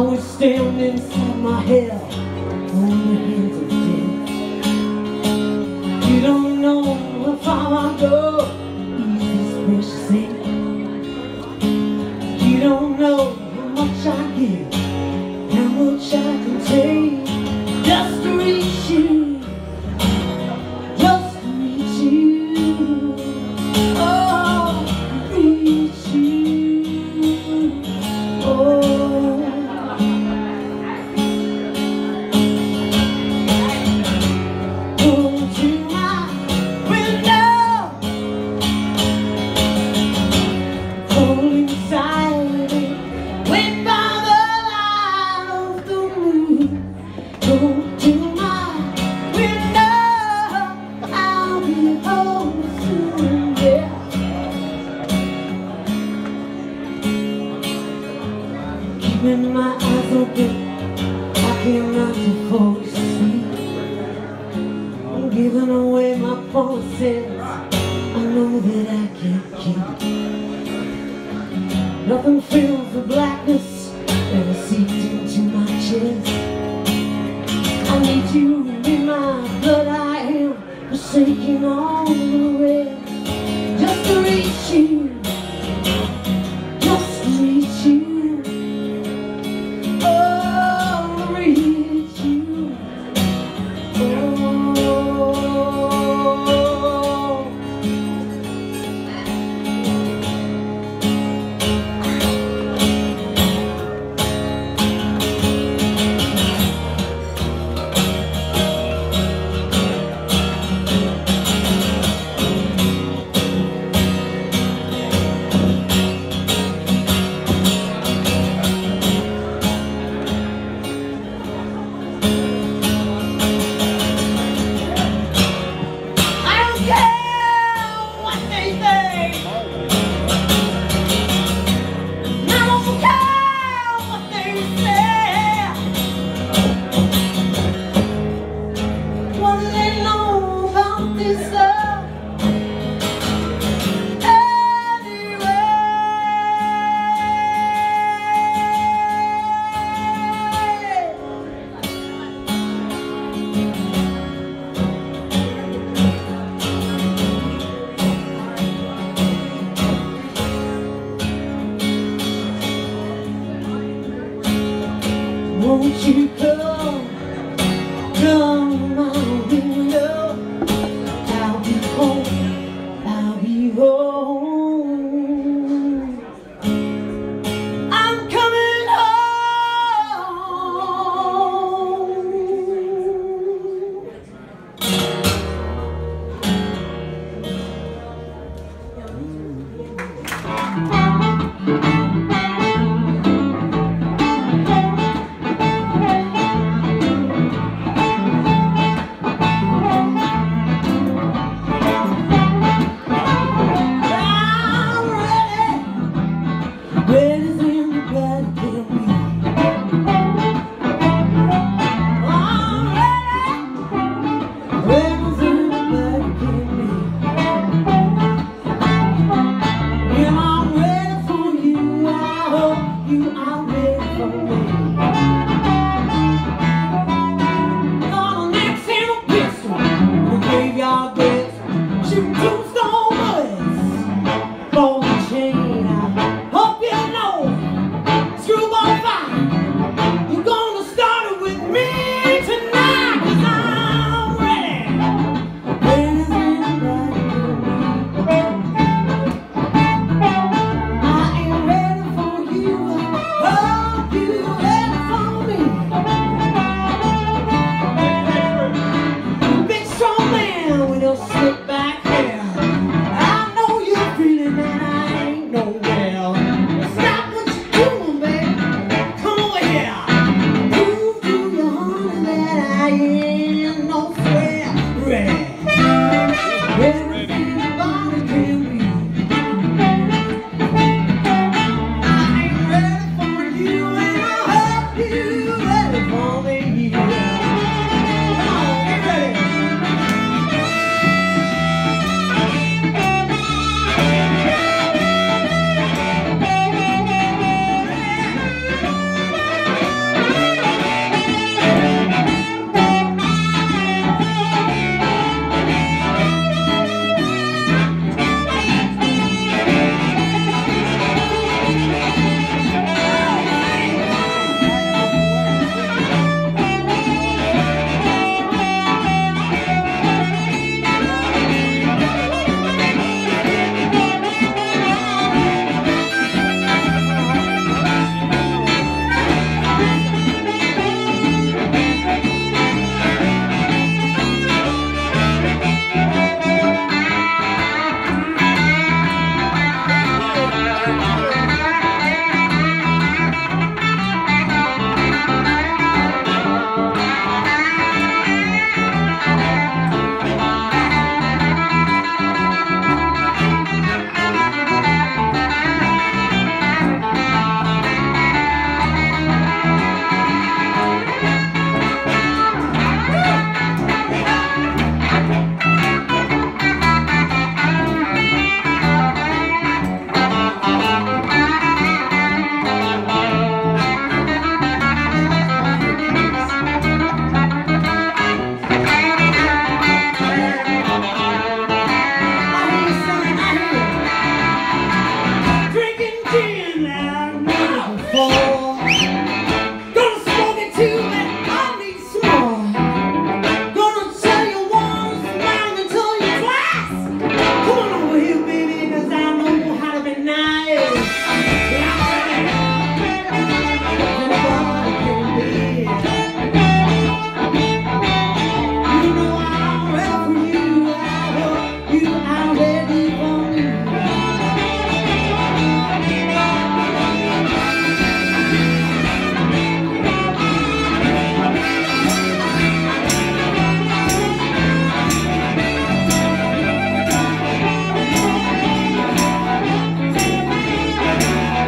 was standing inside my head on the hands of death. You don't know if I'm a girl. Nothing fills the blackness that has seeped into my chest. I need you in my blood, I am forsaken all.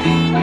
Get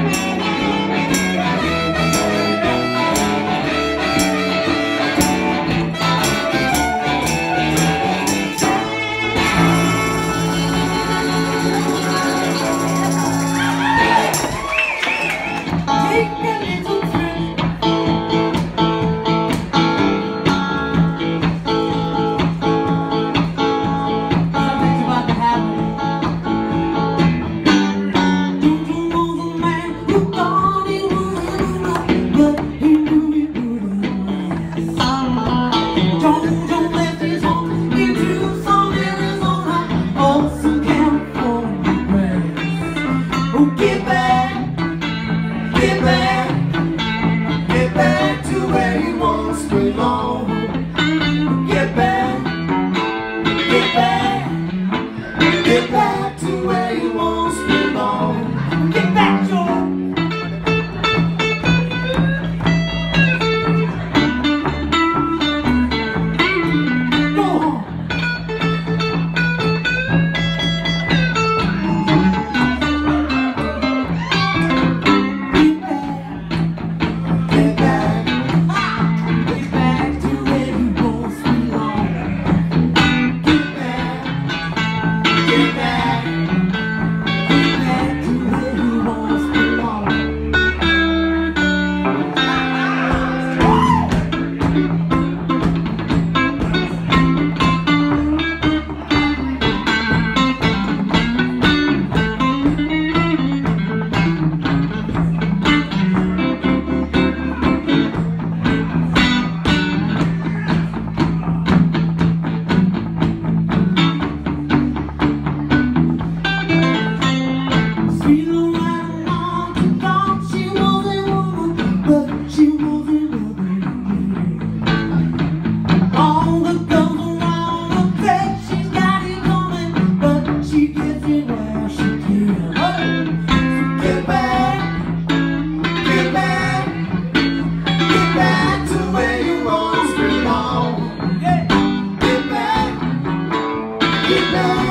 goodbye.